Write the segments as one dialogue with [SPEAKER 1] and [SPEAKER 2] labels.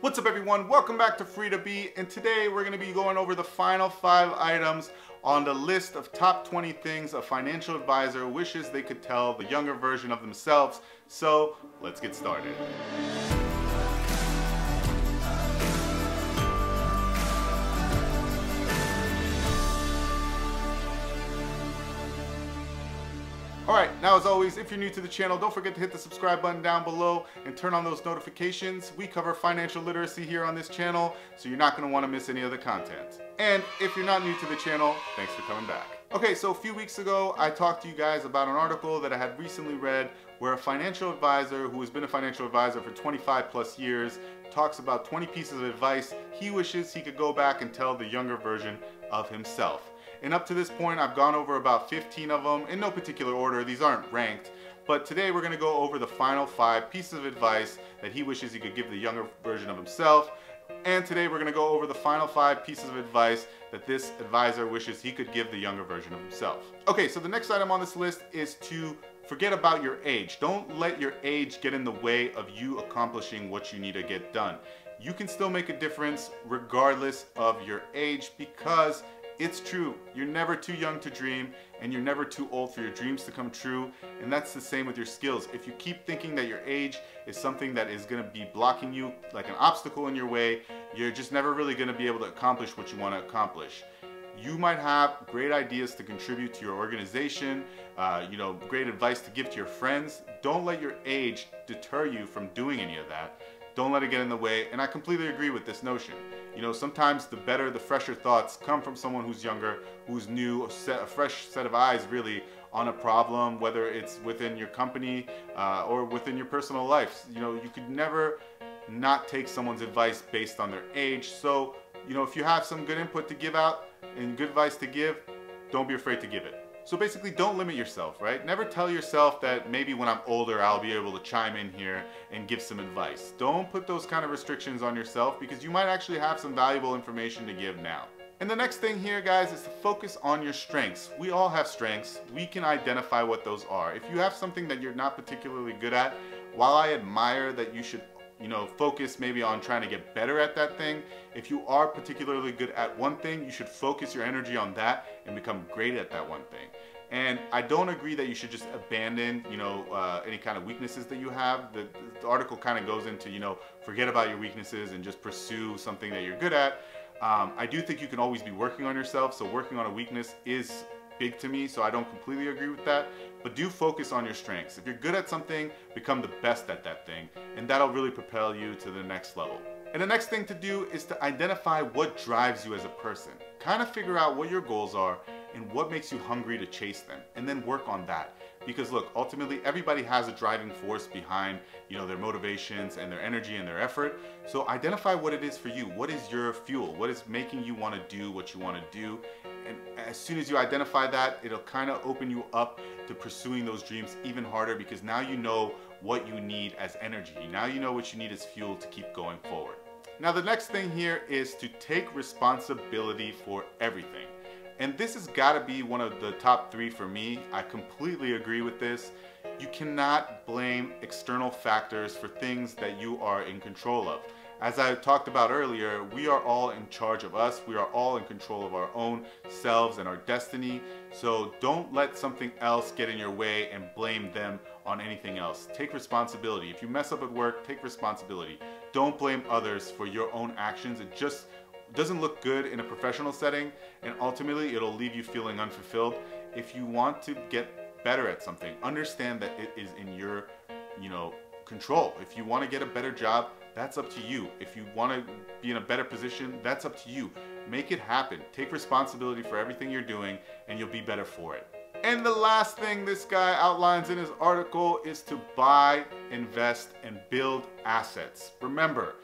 [SPEAKER 1] What's up everyone? Welcome back to Free to Be and today we're going to be going over the final five items on the list of top 20 things a financial advisor wishes they could tell the younger version of themselves. So let's get started. Alright, now as always, if you're new to the channel, don't forget to hit the subscribe button down below and turn on those notifications. We cover financial literacy here on this channel, so you're not going to want to miss any of the content. And if you're not new to the channel, thanks for coming back. Okay, so a few weeks ago, I talked to you guys about an article that I had recently read where a financial advisor who has been a financial advisor for 25 plus years talks about 20 pieces of advice he wishes he could go back and tell the younger version of himself. And up to this point, I've gone over about 15 of them in no particular order. These aren't ranked. But today we're going to go over the final five pieces of advice that he wishes he could give the younger version of himself. And today we're going to go over the final five pieces of advice that this advisor wishes he could give the younger version of himself. Okay, so the next item on this list is to forget about your age. Don't let your age get in the way of you accomplishing what you need to get done. You can still make a difference regardless of your age because it's true. You're never too young to dream and you're never too old for your dreams to come true. And that's the same with your skills. If you keep thinking that your age is something that is gonna be blocking you like an obstacle in your way, you're just never really gonna be able to accomplish what you wanna accomplish you might have great ideas to contribute to your organization, uh, you know, great advice to give to your friends. Don't let your age deter you from doing any of that. Don't let it get in the way. And I completely agree with this notion. You know, sometimes the better, the fresher thoughts come from someone who's younger, who's new, a, set, a fresh set of eyes really on a problem, whether it's within your company uh, or within your personal life. You know, you could never not take someone's advice based on their age. So, you know, if you have some good input to give out and good advice to give, don't be afraid to give it. So basically don't limit yourself, right? Never tell yourself that maybe when I'm older I'll be able to chime in here and give some advice. Don't put those kind of restrictions on yourself because you might actually have some valuable information to give now. And the next thing here, guys, is to focus on your strengths. We all have strengths. We can identify what those are. If you have something that you're not particularly good at, while I admire that you should you know, focus maybe on trying to get better at that thing. If you are particularly good at one thing, you should focus your energy on that and become great at that one thing. And I don't agree that you should just abandon, you know, uh, any kind of weaknesses that you have. The, the article kind of goes into, you know, forget about your weaknesses and just pursue something that you're good at. Um, I do think you can always be working on yourself, so working on a weakness is big to me, so I don't completely agree with that. But do focus on your strengths. If you're good at something, become the best at that thing, and that'll really propel you to the next level. And the next thing to do is to identify what drives you as a person. Kind of figure out what your goals are and what makes you hungry to chase them, and then work on that. Because look, ultimately everybody has a driving force behind, you know, their motivations and their energy and their effort. So identify what it is for you. What is your fuel? What is making you want to do what you want to do? As soon as you identify that, it'll kind of open you up to pursuing those dreams even harder because now you know what you need as energy. Now you know what you need as fuel to keep going forward. Now the next thing here is to take responsibility for everything. And this has got to be one of the top three for me. I completely agree with this. You cannot blame external factors for things that you are in control of. As I talked about earlier, we are all in charge of us. We are all in control of our own selves and our destiny. So don't let something else get in your way and blame them on anything else. Take responsibility. If you mess up at work, take responsibility. Don't blame others for your own actions. It just doesn't look good in a professional setting and ultimately it'll leave you feeling unfulfilled. If you want to get better at something, understand that it is in your, you know, control. If you want to get a better job, that's up to you. If you want to be in a better position, that's up to you. Make it happen. Take responsibility for everything you're doing and you'll be better for it. And the last thing this guy outlines in his article is to buy, invest, and build assets. Remember,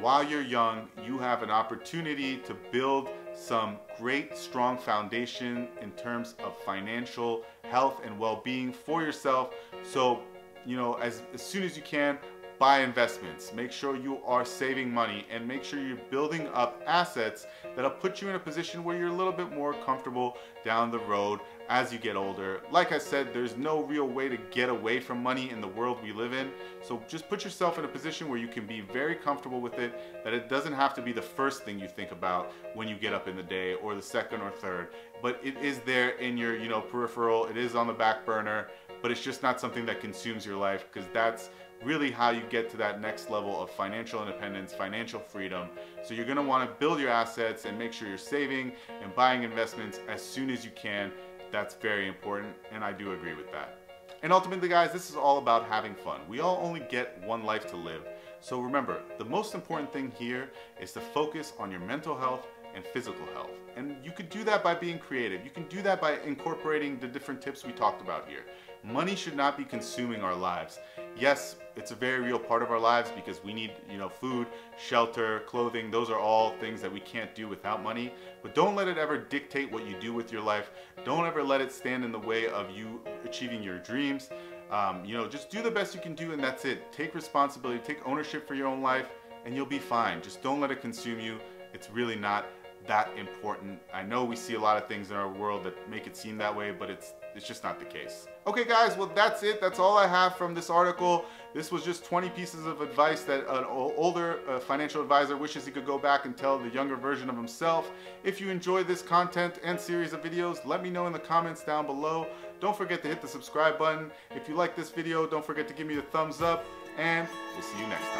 [SPEAKER 1] while you're young, you have an opportunity to build some great strong foundation in terms of financial health and well-being for yourself. So, you know, as, as soon as you can, buy investments. Make sure you are saving money and make sure you're building up assets that'll put you in a position where you're a little bit more comfortable down the road as you get older. Like I said, there's no real way to get away from money in the world we live in. So just put yourself in a position where you can be very comfortable with it, that it doesn't have to be the first thing you think about when you get up in the day or the second or third, but it is there in your, you know, peripheral, it is on the back burner, but it's just not something that consumes your life because that's really how you get to that next level of financial independence, financial freedom. So you're gonna wanna build your assets and make sure you're saving and buying investments as soon as you can. That's very important, and I do agree with that. And ultimately, guys, this is all about having fun. We all only get one life to live. So remember, the most important thing here is to focus on your mental health and physical health. And you could do that by being creative. You can do that by incorporating the different tips we talked about here. Money should not be consuming our lives. Yes, it's a very real part of our lives because we need, you know, food, shelter, clothing. Those are all things that we can't do without money. But don't let it ever dictate what you do with your life. Don't ever let it stand in the way of you achieving your dreams. Um, you know, just do the best you can do and that's it. Take responsibility, take ownership for your own life and you'll be fine. Just don't let it consume you. It's really not that important. I know we see a lot of things in our world that make it seem that way, but it's it's just not the case. Okay guys, well that's it. That's all I have from this article. This was just 20 pieces of advice that an older uh, financial advisor wishes he could go back and tell the younger version of himself. If you enjoy this content and series of videos, let me know in the comments down below. Don't forget to hit the subscribe button. If you like this video, don't forget to give me a thumbs up and we'll see you next time.